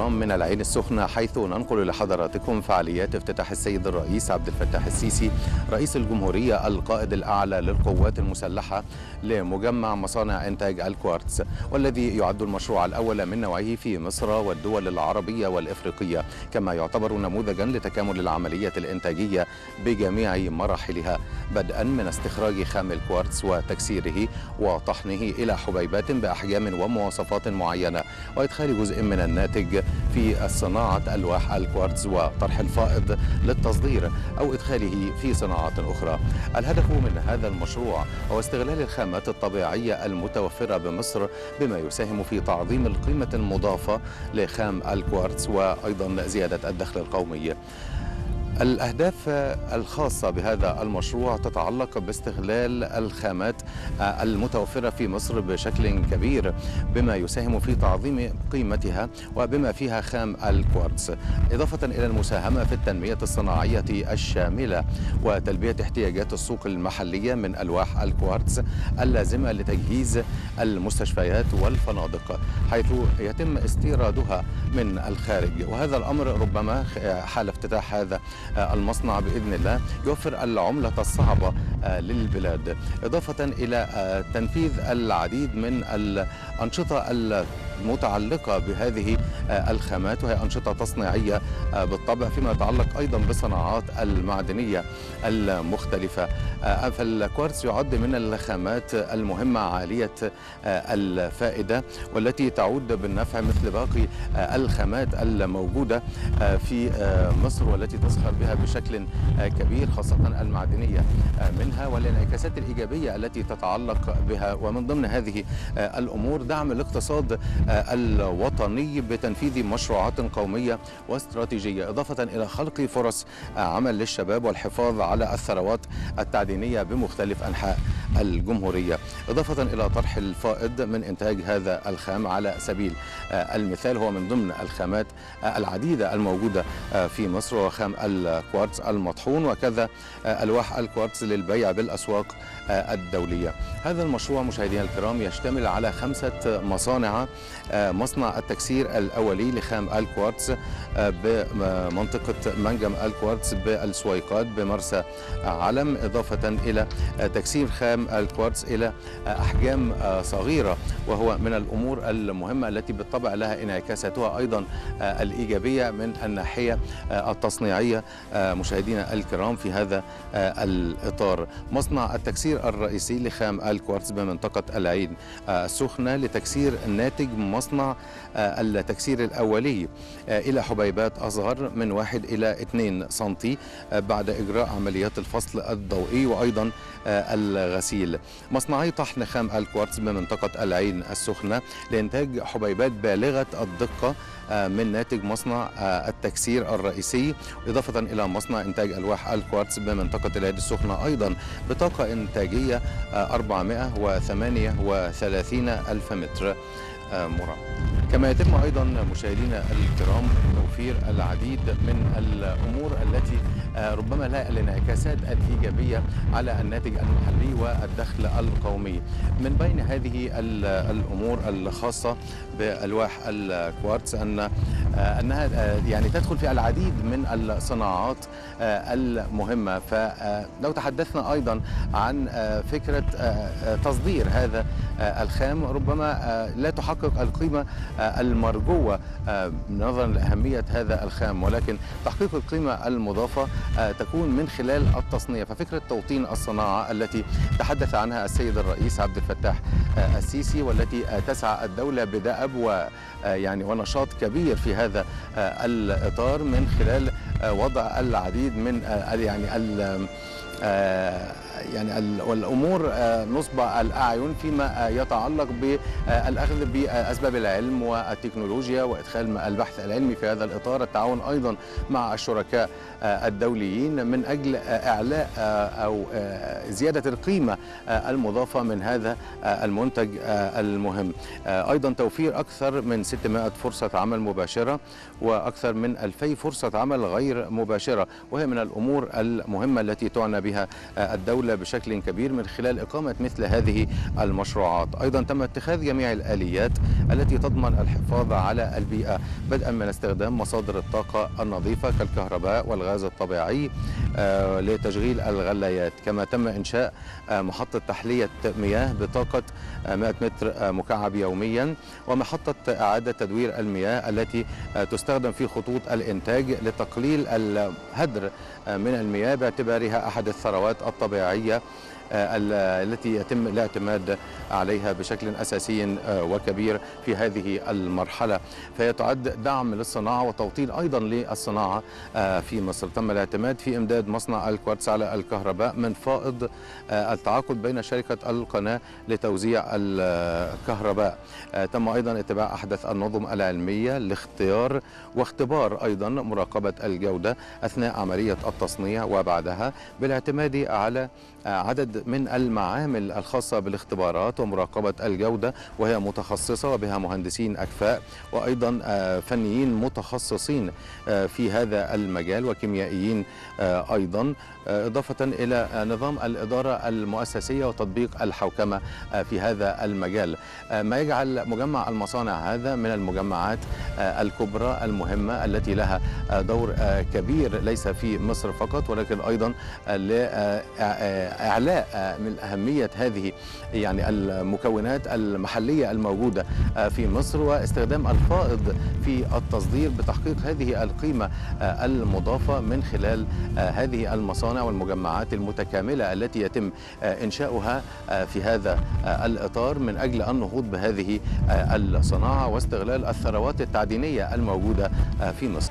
الكرام من العين السخنة حيث ننقل لحضراتكم فعاليات افتتاح السيد الرئيس عبد الفتاح السيسي رئيس الجمهورية القائد الأعلى للقوات المسلحة لمجمع مصانع إنتاج الكوارتز والذي يعد المشروع الأول من نوعه في مصر والدول العربية والإفريقية كما يعتبر نموذجا لتكامل العملية الإنتاجية بجميع مراحلها بدءا من استخراج خام الكوارتز وتكسيره وطحنه إلى حبيبات بأحجام ومواصفات معينة وإدخال جزء من الناتج في صناعة ألواح الكوارتز وطرح الفائض للتصدير أو إدخاله في صناعات أخرى. الهدف من هذا المشروع هو استغلال الخامات الطبيعية المتوفرة بمصر بما يساهم في تعظيم القيمة المضافة لخام الكوارتز وأيضا زيادة الدخل القومي. الأهداف الخاصة بهذا المشروع تتعلق باستغلال الخامات المتوفرة في مصر بشكل كبير بما يساهم في تعظيم قيمتها وبما فيها خام الكوارتز. إضافة إلى المساهمة في التنمية الصناعية الشاملة وتلبية احتياجات السوق المحلية من ألواح الكوارتز اللازمة لتجهيز المستشفيات والفنادق حيث يتم استيرادها من الخارج. وهذا الأمر ربما حال افتتاح هذا المصنع بإذن الله يوفر العملة الصعبة للبلاد. إضافة إلى تنفيذ العديد من الأنشطة المتعلقة بهذه الخامات وهي أنشطة تصنيعية بالطبع فيما يتعلق أيضا بالصناعات المعدنية المختلفة. فالكوارتز يعد من الخامات المهمة عالية الفائدة والتي تعود بالنفع مثل باقي الخامات الموجودة في مصر والتي تسخر بها بشكل كبير خاصة المعدنية منها والانعكاسات الإيجابية التي تتعلق بها. ومن ضمن هذه الأمور دعم الاقتصاد الوطني بتنفيذ مشروعات قومية واستراتيجية إضافة إلى خلق فرص عمل للشباب والحفاظ على الثروات التعدينية بمختلف أنحاء الجمهورية. إضافة إلى طرح الفائض من إنتاج هذا الخام على سبيل المثال هو من ضمن الخامات العديدة الموجودة في مصر وخام الكوارتز المطحون وكذا ألواح الكوارتز للبيع بالأسواق الدولية. هذا المشروع مشاهدينا الكرام يشتمل على خمسة مصانع مصنع التكسير الأولي لخام الكوارتز بمنطقة منجم الكوارتز بالسويقات بمرسى علم إضافة إلى تكسير خام الكوارتز إلى أحجام صغيرة وهو من الأمور المهمة التي بالطبع لها انعكاساتها أيضا الإيجابية من الناحية التصنيعية مشاهدينا الكرام في هذا الإطار. مصنع التكسير الرئيسي لخام الكوارتز بمنطقة العين السخنة لتكسير ناتج مصنع التكسير الأولي إلى حبيبات أصغر من 1 إلى 2 سم بعد إجراء عمليات الفصل الضوئي وأيضا الغسيل. مصنعي طحن خام الكوارتز بمنطقة العين السخنة لإنتاج حبيبات بالغة الدقة من ناتج مصنع التكسير الرئيسي. إضافة إلى مصنع إنتاج ألواح الكوارتز بمنطقة العين السخنة أيضا بطاقة إنتاجية 438 ألف متر مربع. كما يتم أيضا مشاهدينا الكرام توفير العديد من الأمور التي ربما لها الانعكاسات الإيجابية على الناتج المحلي والدخل القومي. من بين هذه الأمور الخاصة بألواح الكوارتز أن أنها يعني تدخل في العديد من الصناعات المهمة. فلو تحدثنا أيضا عن فكرة تصدير هذا الخام ربما لا تحقق القيمة المرجوة نظرا لأهمية هذا الخام. ولكن تحقيق القيمة المضافة تكون من خلال التصنيع. ففكرة توطين الصناعة التي تحدث عنها السيد الرئيس عبد الفتاح السيسي والتي تسعى الدولة بدأب ويعني ونشاط كبير في هذا الإطار من خلال وضع العديد من يعني يعني الأمور نصب الأعين فيما يتعلق بالاخذ بأسباب العلم والتكنولوجيا وإدخال البحث العلمي في هذا الإطار. التعاون أيضا مع الشركاء الدوليين من أجل إعلاء أو زيادة القيمة المضافة من هذا المنتج المهم. أيضا توفير أكثر من 600 فرصة عمل مباشرة وأكثر من 2000 فرصة عمل غير مباشرة وهي من الأمور المهمة التي تعنى بها. بها الدولة بشكل كبير من خلال إقامة مثل هذه المشروعات. أيضا تم اتخاذ جميع الآليات التي تضمن الحفاظ على البيئة بدءا من استخدام مصادر الطاقة النظيفة كالكهرباء والغاز الطبيعي لتشغيل الغلايات. كما تم إنشاء محطة تحلية مياه بطاقة 100 متر مكعب يوميا ومحطة إعادة تدوير المياه التي تستخدم في خطوط الإنتاج لتقليل الهدر من المياه باعتبارها أحد الثروات الطبيعية التي يتم الاعتماد عليها بشكل أساسي وكبير في هذه المرحلة. فهي تعد دعم للصناعة وتوطين أيضا للصناعة في مصر. تم الاعتماد في إمداد مصنع الكوارتز على الكهرباء من فائض التعاقد بين شركة القناة لتوزيع الكهرباء. تم أيضا اتباع أحدث النظم العلمية لاختيار واختبار أيضا مراقبة الجودة أثناء عملية التصنيع وبعدها بالاعتماد على عدد من المعامل الخاصة بالاختبارات ومراقبة الجودة وهي متخصصة وبها مهندسين أكفاء وأيضا فنيين متخصصين في هذا المجال وكيميائيين أيضا إضافة إلى نظام الإدارة المؤسسية وتطبيق الحوكمة في هذا المجال. ما يجعل مجمع المصانع هذا من المجمعات الكبرى المهمة التي لها دور كبير ليس في مصر فقط ولكن أيضا إعلاء من أهمية هذه يعني المكونات المحلية الموجودة في مصر واستخدام الفائض في التصدير بتحقيق هذه القيمة المضافة من خلال هذه المصانع والمجمعات المتكاملة التي يتم إنشاؤها في هذا الإطار من أجل النهوض بهذه الصناعة واستغلال الثروات التعدينية الموجودة في مصر.